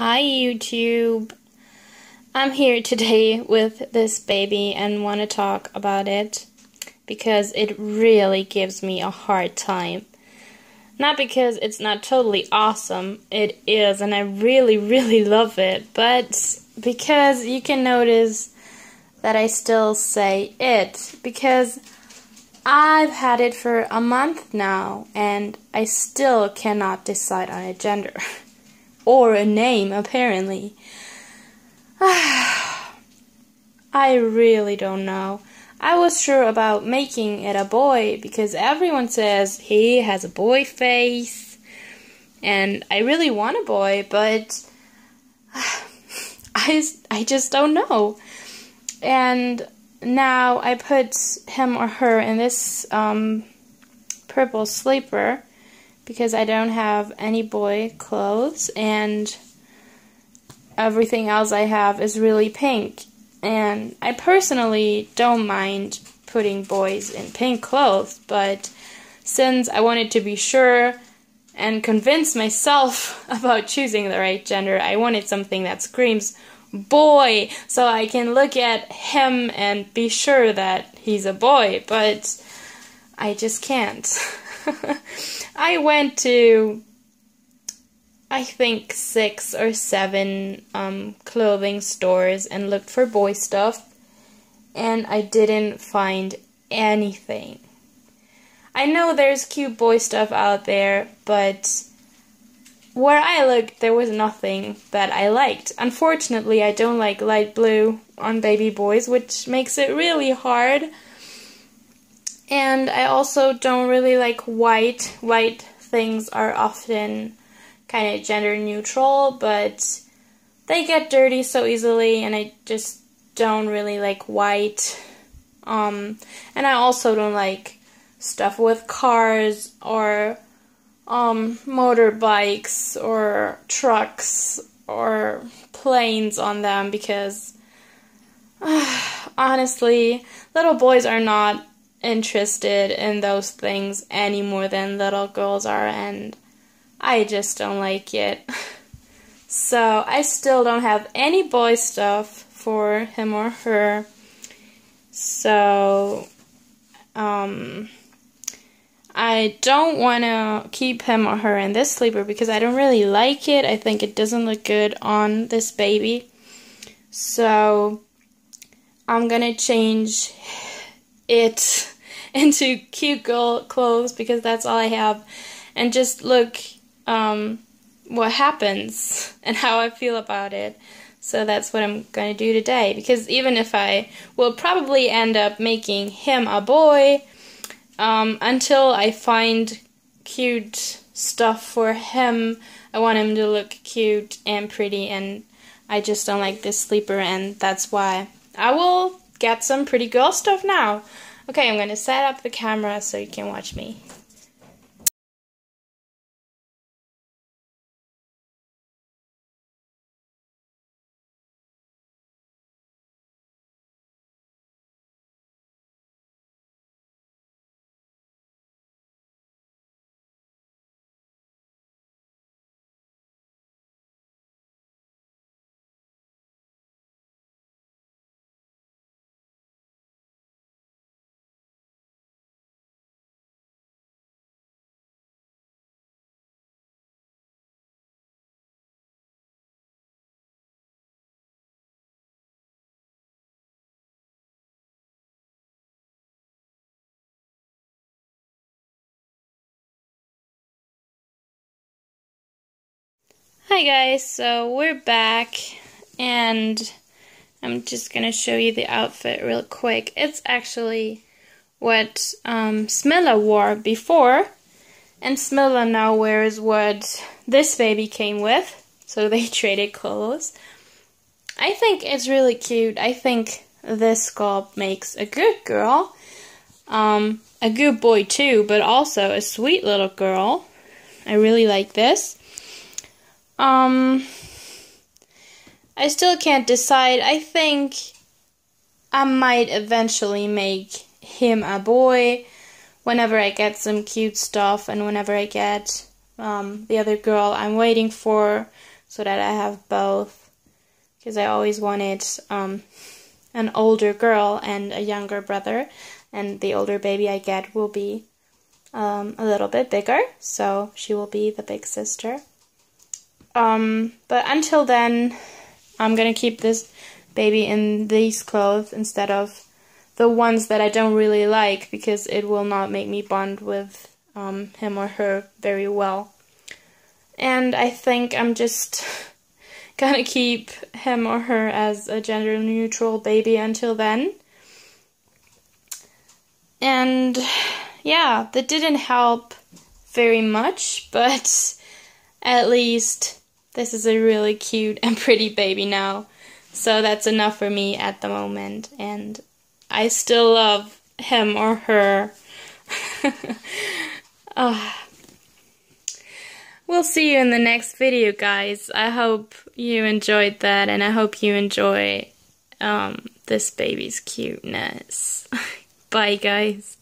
Hi YouTube. I'm here today with this baby and want to talk about it because it really gives me a hard time. Not because it's not totally awesome, it is, and I really, really love it, but because you can notice that I still say it because I've had it for a month now and I still cannot decide on a gender. or a name, apparently. I really don't know. I was sure about making it a boy because everyone says he has a boy face, and I really want a boy, but I, I just don't know. And now I put him or her in this um, purple sleeper because I don't have any boy clothes and everything else I have is really pink. And I personally don't mind putting boys in pink clothes, but since I wanted to be sure and convince myself about choosing the right gender, I wanted something that screams boy so I can look at him and be sure that he's a boy, but I just can't. I went to, I think, six or seven um, clothing stores and looked for boy stuff, and I didn't find anything. I know there's cute boy stuff out there, but where I looked, there was nothing that I liked. Unfortunately, I don't like light blue on baby boys, which makes it really hard and I also don't really like white. White things are often kind of gender neutral, but they get dirty so easily, and I just don't really like white. Um, and I also don't like stuff with cars or um, motorbikes or trucks or planes on them because uh, honestly, little boys are not interested in those things any more than little girls are, and I just don't like it. so I still don't have any boy stuff for him or her. So, um, I don't want to keep him or her in this sleeper because I don't really like it. I think it doesn't look good on this baby. So, I'm gonna change it into cute girl clothes because that's all I have, and just look um, what happens and how I feel about it. So that's what I'm going to do today. Because even if I will probably end up making him a boy, um, until I find cute stuff for him, I want him to look cute and pretty, and I just don't like this sleeper, and that's why I will get some pretty girl stuff now. Okay, I'm to set up the camera so you can watch me. Hi guys, so we're back and I'm just going to show you the outfit real quick. It's actually what um, Smilla wore before and Smilla now wears what this baby came with, so they traded clothes. I think it's really cute. I think this sculpt makes a good girl, um, a good boy too, but also a sweet little girl. I really like this. Um, I still can't decide. I think I might eventually make him a boy whenever I get some cute stuff and whenever I get um, the other girl I'm waiting for so that I have both because I always wanted um, an older girl and a younger brother and the older baby I get will be um, a little bit bigger so she will be the big sister um, but until then I'm gonna keep this baby in these clothes instead of the ones that I don't really like because it will not make me bond with um, him or her very well. And I think I'm just gonna keep him or her as a gender neutral baby until then. And yeah, that didn't help very much, but at least this is a really cute and pretty baby now. So that's enough for me at the moment. And I still love him or her. oh. We'll see you in the next video, guys. I hope you enjoyed that, and I hope you enjoy um, this baby's cuteness. Bye, guys.